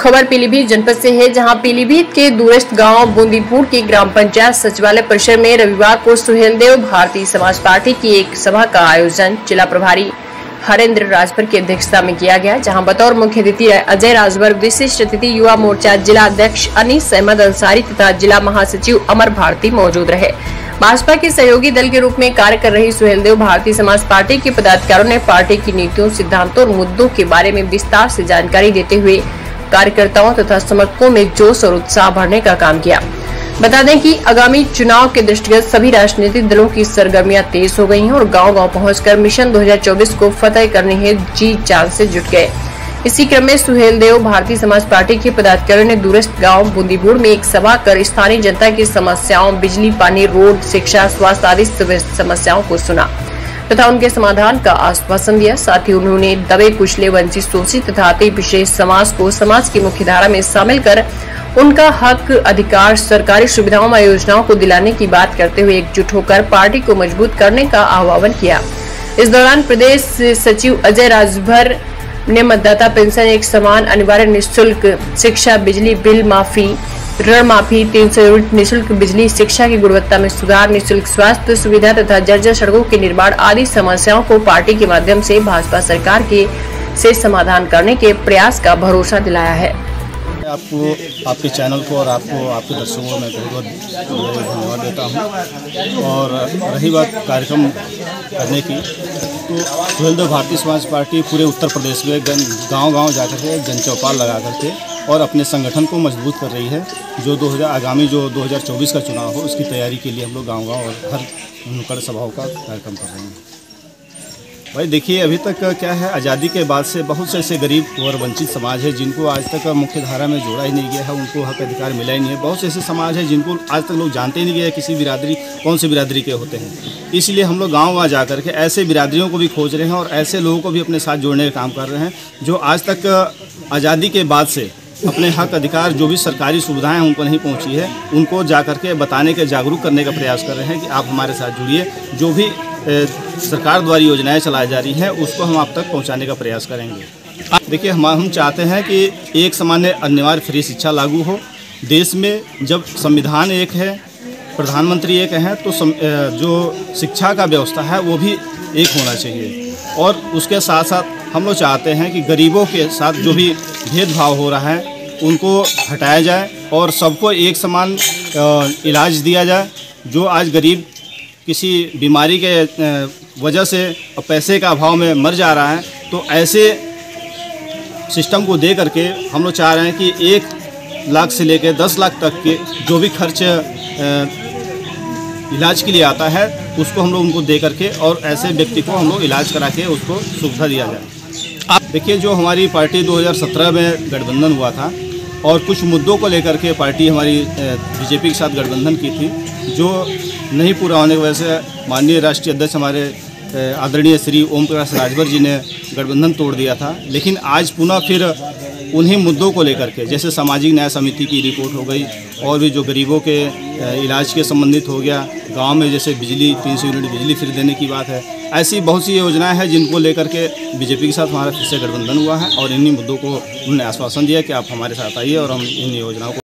खबर पीलीभीत जनपद से है, जहाँ पीलीभीत के दूरस्थ गाँव बूंदीपुर की ग्राम पंचायत सचिवालय परिसर में रविवार को सुहेलदेव भारतीय समाज पार्टी की एक सभा का आयोजन जिला प्रभारी हरेंद्र राजभर की अध्यक्षता में किया गया, जहाँ बतौर मुख्य अतिथि अजय राजभर, विशिष्ट अतिथि युवा मोर्चा जिला अध्यक्ष अनीस अहमद अंसारी तथा जिला महासचिव अमर भारती मौजूद रहे। भाजपा के सहयोगी दल के रूप में कार्य कर रही सुहेलदेव भारतीय समाज पार्टी के पदाधिकारियों ने पार्टी की नीतियों, सिद्धांतों और मुद्दों के बारे में विस्तार से जानकारी देते हुए कार्यकर्ताओं तथा समर्थकों में जोश और उत्साह भरने का काम किया। बता दें कि आगामी चुनाव के दृष्टिगत सभी राजनीतिक दलों की सरगर्मियाँ तेज हो गई हैं और गांव-गांव पहुंचकर मिशन 2024 को फतेह करने हेतु जी जान से जुट गए। इसी क्रम में सुहेल देव भारतीय समाज पार्टी के पदाधिकारियों ने दूरस्थ गाँव बूंदीपुर में एक सभा कर स्थानीय जनता की समस्याओं, बिजली, पानी, रोड, शिक्षा, स्वास्थ्य आदि समस्याओं को सुना। तथा उनके समाधान का आश्वासन दिया। साथ ही उन्होंने दबे कुचले वंचित शोषित तथा अति विशेष समाज को समाज की मुख्य धारा में शामिल कर उनका हक, अधिकार, सरकारी सुविधाओं व योजनाओं को दिलाने की बात करते हुए एकजुट होकर पार्टी को मज़बूत करने का आह्वान किया। इस दौरान प्रदेश सचिव अजय राजभर ने मतदाता पेंशन एक समान, अनिवार्य, निःशुल्क शिक्षा, बिजली, बिल, माफ़ी ऋण माफ़ी तीन सौ यूनिट निःशुल्क बिजली, शिक्षा की गुणवत्ता में सुधार, निःशुल्क स्वास्थ्य सुविधा तथा जर्जर सड़कों के निर्माण आदि समस्याओं को पार्टी के माध्यम से भाजपा सरकार के से समाधान करने के प्रयास का भरोसा दिलाया है। आपको, आपके चैनल को और आपको, आपके दर्शकों मैं बहुत बहुत धन्यवाद देता हूँ। और रही बात कार्यक्रम करने की तो सुहेलदेव भारतीय समाज पार्टी पूरे उत्तर प्रदेश में गाँव गाँव जाकर के जनचौपाल लगा करके और अपने संगठन को मज़बूत कर रही है। जो 2000 आगामी जो 2024 का चुनाव हो, उसकी तैयारी के लिए हम लोग गाँव गाँव और हर नुक्कड़ सभाओं का कार्यक्रम कर रहे हैं। भाई, देखिए, अभी तक क्या है, आज़ादी के बाद से बहुत से ऐसे गरीब और वंचित समाज है, जिनको आज तक मुख्य धारा में जोड़ा ही नहीं गया है, उनको हक अधिकार मिला ही नहीं है। बहुत से ऐसे समाज है, जिनको आज तक लोग जानते ही नहीं गए किसी बिरादरी, कौन सी बिरादरी के होते हैं। इसलिए हम लोग गाँव वहाँ जा करके ऐसे बिरादरियों को भी खोज रहे हैं और ऐसे लोगों को भी अपने साथ जोड़ने का काम कर रहे हैं, जो आज तक आज़ादी के बाद से अपने हक अधिकार जो भी सरकारी सुविधाएँ उनको नहीं पहुँची है उनको जा करके बताने के जागरूक करने का प्रयास कर रहे हैं कि आप हमारे साथ जुड़िए। जो भी सरकार द्वारा योजनाएँ चलाई जा रही हैं उसको हम आप तक पहुँचाने का प्रयास करेंगे। देखिए हम हम चाहते हैं कि एक सामान्य अनिवार्य फ्री शिक्षा लागू हो। देश में जब संविधान एक है प्रधानमंत्री एक हैं तो सम, जो शिक्षा का व्यवस्था है वो भी एक होना चाहिए। और उसके साथ साथ हम लोग चाहते हैं कि गरीबों के साथ जो भी भेदभाव हो रहा है, उनको हटाया जाए और सबको एक समान इलाज दिया जाए, जो आज गरीब किसी बीमारी के वजह से पैसे का अभाव में मर जा रहा है तो ऐसे सिस्टम को दे करके हम लोग चाह रहे हैं कि एक लाख से लेकर दस लाख तक के जो भी खर्च इलाज के लिए आता है, उसको हम लोग उनको दे करके और ऐसे व्यक्ति को हम लोग इलाज करा के उसको सुविधा दिया जाए। आप देखिए, जो हमारी पार्टी 2017 में गठबंधन हुआ था और कुछ मुद्दों को लेकर के पार्टी हमारी बीजेपी के साथ गठबंधन की थी, जो नहीं पूरा होने की वजह से माननीय राष्ट्रीय अध्यक्ष हमारे आदरणीय श्री ओम प्रकाश राजभर जी ने गठबंधन तोड़ दिया था। लेकिन आज पुनः फिर उन्हीं मुद्दों को लेकर के, जैसे सामाजिक न्याय समिति की रिपोर्ट हो गई और भी जो गरीबों के इलाज के संबंधित हो गया, गाँव में जैसे बिजली, तीन सौ यूनिट बिजली फिर देने की बात है ऐसी बहुत सी योजनाएँ हैं जिनको लेकर के बीजेपी के साथ हमारा फिर से गठबंधन हुआ है और इन्हीं मुद्दों को उन्होंने आश्वासन दिया कि आप हमारे साथ आइए और हम इन योजनाओं को